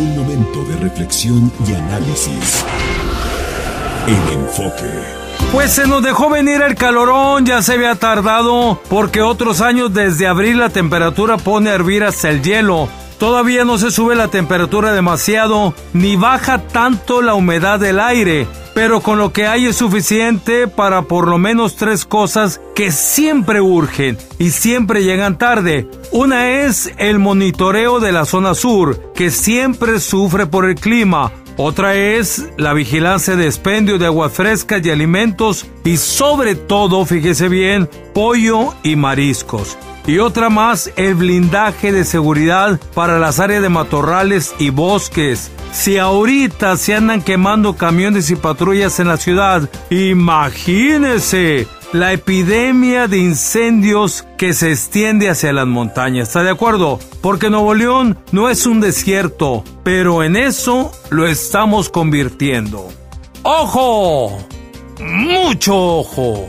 Un momento de reflexión y análisis. En enfoque. Pues se nos dejó venir el calorón, ya se había tardado, porque otros años desde abril la temperatura pone a hervir hasta el hielo. Todavía no se sube la temperatura demasiado, ni baja tanto la humedad del aire, pero con lo que hay es suficiente para por lo menos tres cosas que siempre urgen y siempre llegan tarde. Una es el monitoreo de la zona sur, que siempre sufre por el clima. Otra es la vigilancia de expendio de agua fresca y alimentos y sobre todo, fíjese bien, pollo y mariscos y otra más el blindaje de seguridad para las áreas de matorrales y bosques. Si ahorita se andan quemando camiones y patrullas en la ciudad, imagínese la epidemia de incendios que se extiende hacia las montañas. ¿Está de acuerdo? Porque Nuevo León no es un desierto, pero en eso lo estamos convirtiendo. ¡Ojo! ¡Mucho ojo!